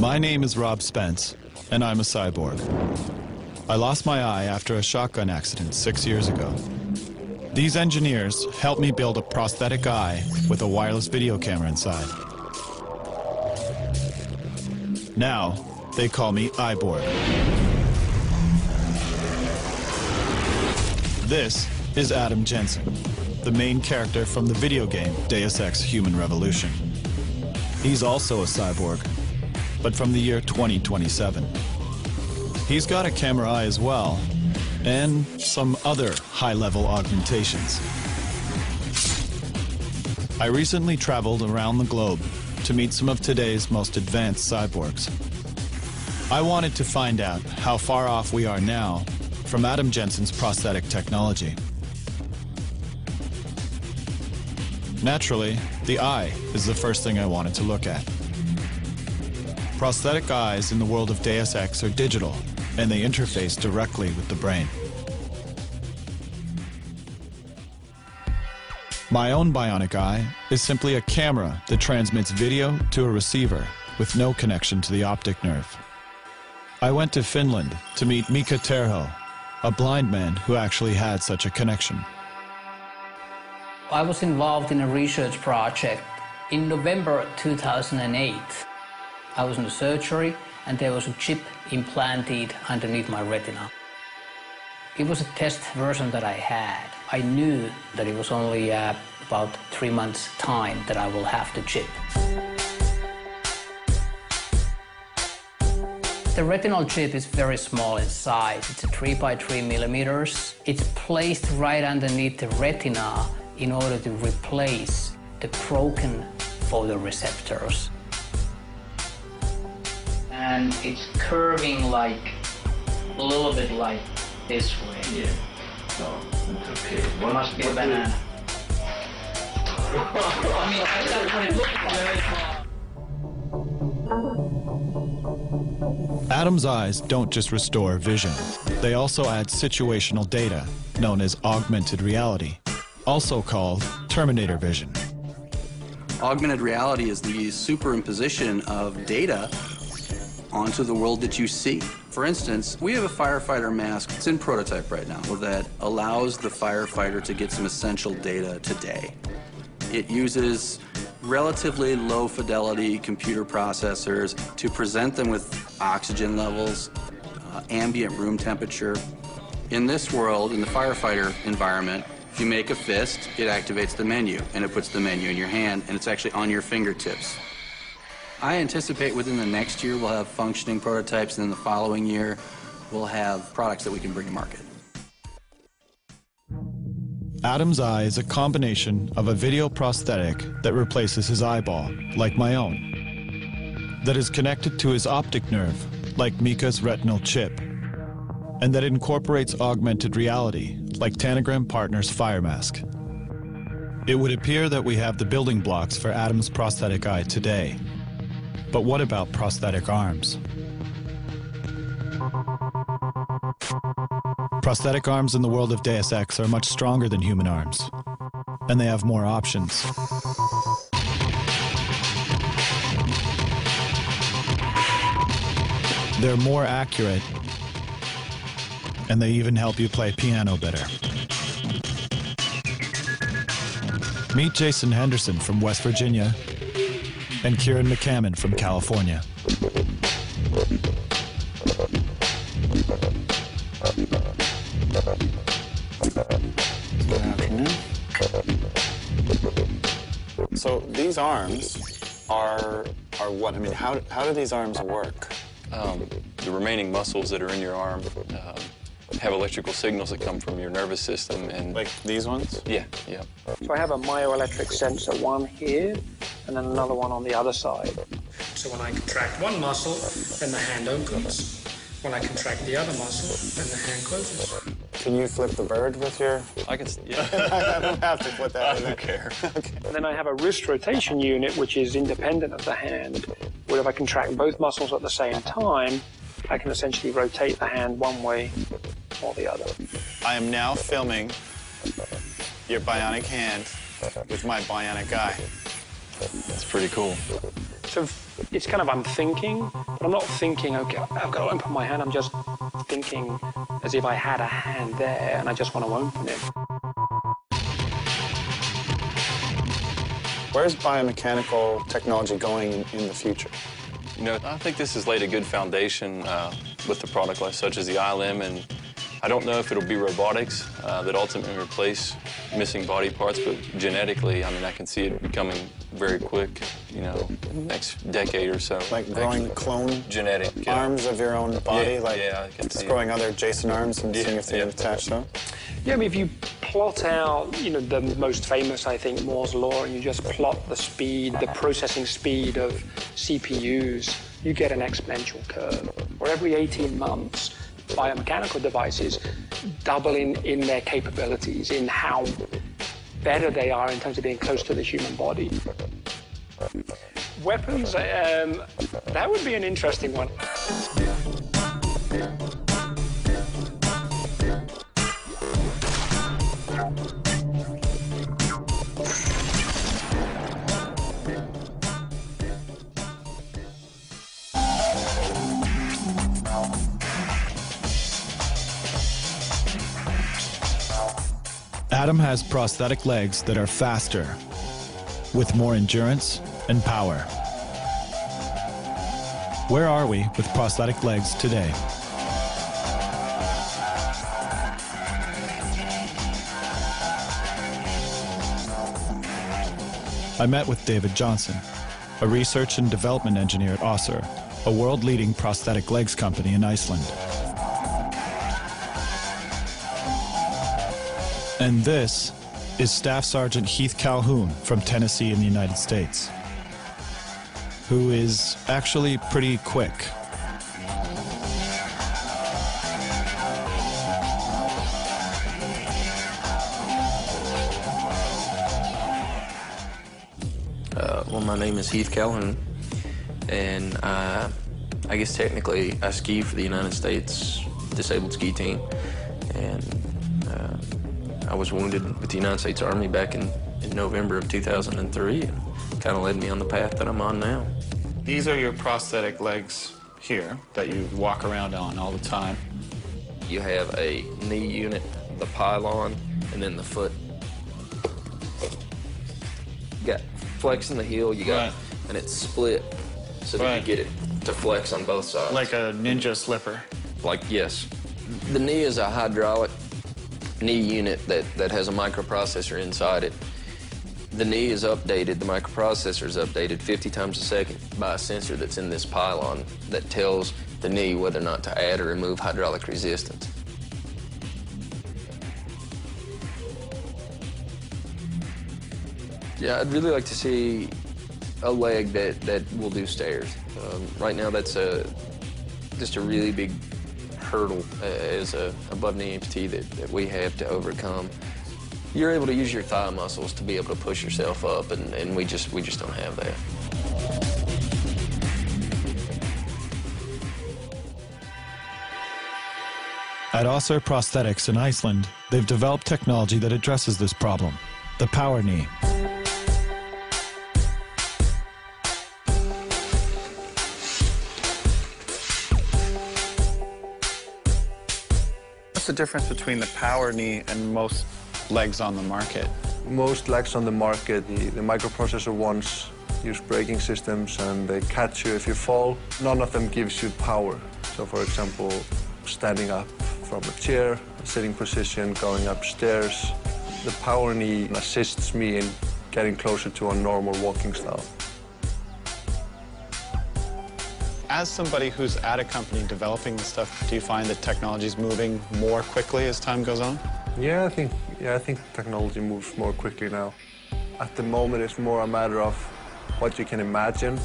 My name is Rob Spence, and I'm a cyborg. I lost my eye after a shotgun accident six years ago. These engineers helped me build a prosthetic eye with a wireless video camera inside. Now, they call me Eyeborg. This is Adam Jensen, the main character from the video game Deus Ex Human Revolution. He's also a cyborg, but from the year 2027. He's got a camera eye as well, and some other high-level augmentations. I recently traveled around the globe to meet some of today's most advanced cyborgs. I wanted to find out how far off we are now from Adam Jensen's prosthetic technology. Naturally, the eye is the first thing I wanted to look at. Prosthetic eyes in the world of Deus Ex are digital, and they interface directly with the brain. My own bionic eye is simply a camera that transmits video to a receiver with no connection to the optic nerve. I went to Finland to meet Mika Terho, a blind man who actually had such a connection. I was involved in a research project in November 2008. I was in the surgery and there was a chip implanted underneath my retina. It was a test version that I had. I knew that it was only uh, about three months' time that I will have the chip. The retinal chip is very small in size. It's a 3 by 3 millimeters. It's placed right underneath the retina in order to replace the broken photoreceptors. And it's curving like a little bit like this way. Yeah. No, it's okay. It must be a banana. I mean, that's what it looks like. Adam's eyes don't just restore vision, they also add situational data, known as augmented reality, also called Terminator vision. Augmented reality is the superimposition of data onto the world that you see. For instance, we have a firefighter mask. It's in prototype right now that allows the firefighter to get some essential data today. It uses relatively low fidelity computer processors to present them with oxygen levels, uh, ambient room temperature. In this world, in the firefighter environment, if you make a fist, it activates the menu and it puts the menu in your hand and it's actually on your fingertips. I anticipate within the next year we'll have functioning prototypes and then the following year we'll have products that we can bring to market. Adam's eye is a combination of a video prosthetic that replaces his eyeball, like my own, that is connected to his optic nerve, like Mika's retinal chip, and that incorporates augmented reality, like Tanagram Partners Fire Mask. It would appear that we have the building blocks for Adam's prosthetic eye today. But what about prosthetic arms? Prosthetic arms in the world of Deus Ex are much stronger than human arms, and they have more options. They're more accurate, and they even help you play piano better. Meet Jason Henderson from West Virginia and Kieran McCammon from California. Good afternoon. So these arms are are what? I mean, how how do these arms work? Um, the remaining muscles that are in your arm um, have electrical signals that come from your nervous system, and Like these ones? yeah, yeah. So I have a myoelectric sensor, one here, and then another one on the other side. So when I contract one muscle, then the hand opens. When I contract the other muscle, then the hand closes. Can you flip the bird with your? I can, yeah. I don't have to put that I in don't there. care. And then I have a wrist rotation unit, which is independent of the hand, where if I contract both muscles at the same time, I can essentially rotate the hand one way or the other. I am now filming your bionic hand with my bionic eye. It's pretty cool. So it's kind of I'm thinking, but I'm not thinking, okay, I've got to open my hand. I'm just thinking as if I had a hand there and I just want to open it. Where's biomechanical technology going in, in the future? You know, I think this has laid a good foundation uh, with the product like such as the i-LIMB, and I don't know if it'll be robotics uh, that ultimately replace missing body parts, but genetically, I mean, I can see it becoming very quick, you know, next decade or so. Like growing actually. clone genetic yeah. arms of your own body? Yeah, like yeah, I can just see growing it. other Jason arms and Yeah, seeing if they yeah. attach them? Yeah, I mean, if you plot out, you know, the most famous, I think, Moore's law, and you just plot the speed, the processing speed of CPUs, you get an exponential curve. Where every 18 months, biomechanical devices doubling in, their capabilities, in how better they are in terms of being close to the human body. Weapons, um, that would be an interesting one. Adam has prosthetic legs that are faster, with more endurance and power. Where are we with prosthetic legs today? I met with David Johnson, a research and development engineer at Össur, a world-leading prosthetic legs company in Iceland. And this is Staff Sergeant Heath Calhoun from Tennessee in the United States, who is actually pretty quick. Uh, well, my name is Heath Calhoun, and uh, I guess technically I ski for the United States disabled ski team. And uh, I was wounded with the United States Army back in, in November of 2003, and kind of led me on the path that I'm on now. These are your prosthetic legs here that you walk around on all the time. You have a knee unit, the pylon, and then the foot. You got flex in the heel, you got, Right. and it's split so that Right. you get it to flex on both sides. Like a ninja slipper. Like, yes. The knee is a hydraulic knee unit that, that has a microprocessor inside it. The knee is updated, the microprocessor is updated 50 times a second by a sensor that's in this pylon that tells the knee whether or not to add or remove hydraulic resistance. Yeah, I'd really like to see a leg that, that will do stairs. Um, right now, that's a just a really big hurdle uh, as a above knee amputee that, that we have to overcome. You're able to use your thigh muscles to be able to push yourself up, and, and we just we just don't have that. At Össur Prosthetics in Iceland, they've developed technology that addresses this problem, the power knee. The difference between the power knee and most legs on the market? Most legs on the market, the, the microprocessor ones use braking systems and they catch you if you fall. None of them gives you power. So for example, standing up from a chair, sitting position, going upstairs. The power knee assists me in getting closer to a normal walking style. As somebody who's at a company developing this stuff, do you find that technology is moving more quickly as time goes on? Yeah, I think yeah, I think technology moves more quickly now. At the moment, it's more a matter of what you can imagine.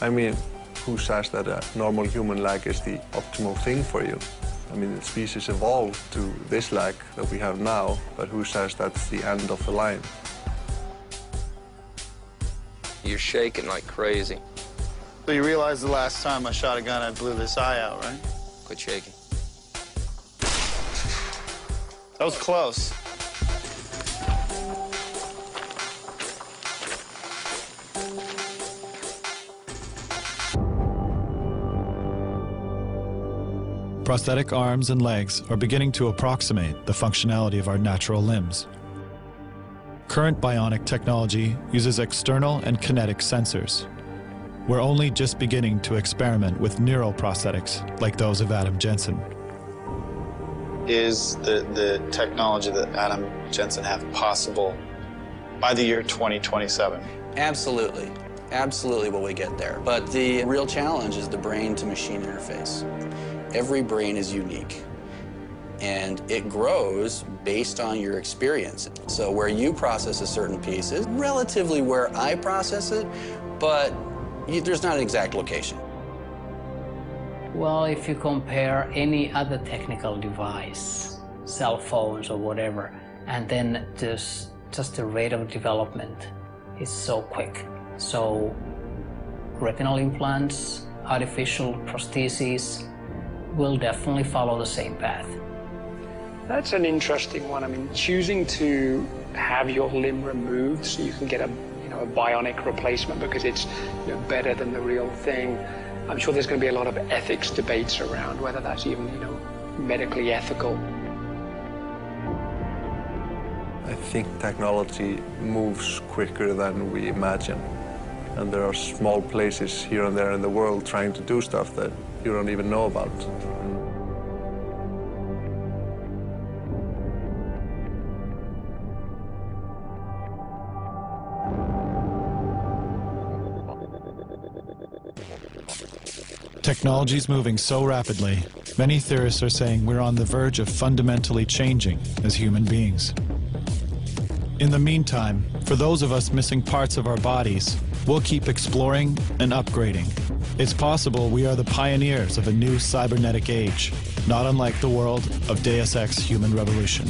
I mean, who says that a normal human leg is the optimal thing for you? I mean, the species evolved to this leg that we have now, but who says that's the end of the line? You're shaking like crazy. So you realize the last time I shot a gun, I blew this eye out, right? Quit shaking. That was close. Prosthetic arms and legs are beginning to approximate the functionality of our natural limbs. Current bionic technology uses external and kinetic sensors. We're only just beginning to experiment with neural prosthetics like those of Adam Jensen. Is the, the technology that Adam Jensen have possible by the year 2027? Absolutely. Absolutely will we get there. But the real challenge is the brain to machine interface. Every brain is unique and it grows based on your experience. So where you process a certain piece is relatively where I process it, but you, there's not an exact location. Well, if you compare any other technical device, cell phones or whatever, and then just, just the rate of development is so quick. So retinal implants, artificial prostheses will definitely follow the same path. That's an interesting one. I mean, choosing to have your limb removed so you can get a, you know, a bionic replacement because it's you know, better than the real thing. I'm sure there's going to be a lot of ethics debates around whether that's even, you know, medically ethical. I think technology moves quicker than we imagine. And there are small places here and there in the world trying to do stuff that you don't even know about. Technology is moving so rapidly, many theorists are saying we're on the verge of fundamentally changing as human beings. In the meantime, for those of us missing parts of our bodies, we'll keep exploring and upgrading. It's possible we are the pioneers of a new cybernetic age, not unlike the world of Deus Ex Human Revolution.